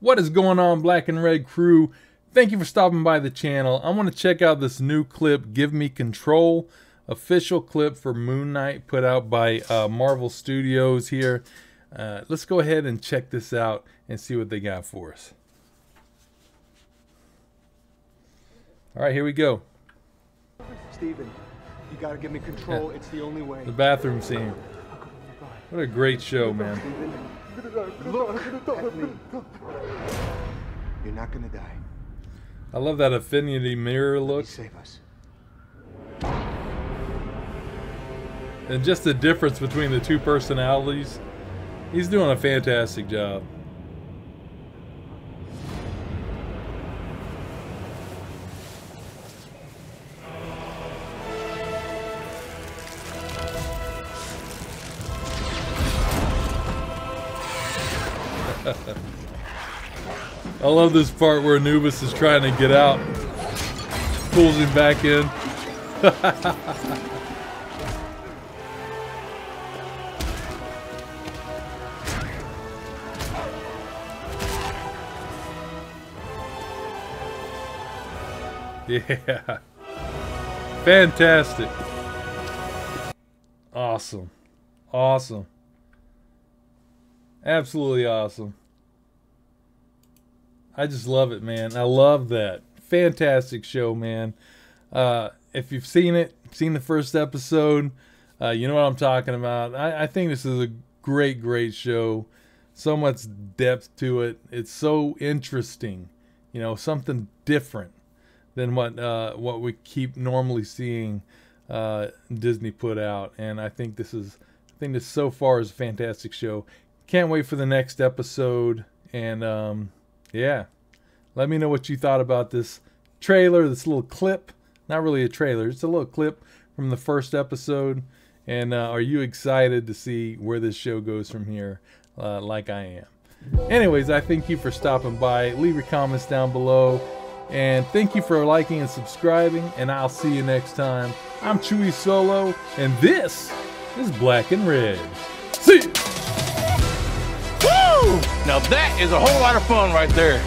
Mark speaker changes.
Speaker 1: What is going on, Black and Red crew? Thank you for stopping by the channel. I want to check out this new clip, Give Me Control, official clip for Moon Knight put out by uh, Marvel Studios here. Uh, let's go ahead and check this out and see what they got for us. All right, here we go.
Speaker 2: Steven, you gotta give me control. It's the only way.
Speaker 1: The bathroom scene. What a great show, man.
Speaker 2: Look at me. You're not gonna die.
Speaker 1: I love that affinity mirror look.
Speaker 2: Save us.
Speaker 1: And just the difference between the two personalities. He's doing a fantastic job. I love this part where Anubis is trying to get out. Pulls him back in. yeah. Fantastic. Awesome. Awesome. Absolutely awesome. I just love it, man. I love that. Fantastic show, man. Uh, if you've seen it, seen the first episode, uh, you know what I'm talking about. I, I think this is a great, great show. So much depth to it. It's so interesting. You know, something different than what uh, what we keep normally seeing uh, Disney put out. And I think this is, I think this so far is a fantastic show. Can't wait for the next episode. And um, yeah, let me know what you thought about this trailer, this little clip. Not really a trailer, it's a little clip from the first episode. And uh, are you excited to see where this show goes from here, uh, like I am? Anyways, I thank you for stopping by. Leave your comments down below. And thank you for liking and subscribing. And I'll see you next time. I'm Chewy Solo, and this is Black and Red. See.
Speaker 3: Woo! Now that is a whole lot of fun right there.